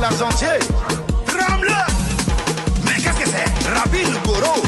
l'argentier. Tremble Mais qu'est-ce que c'est? Rapide, Goro?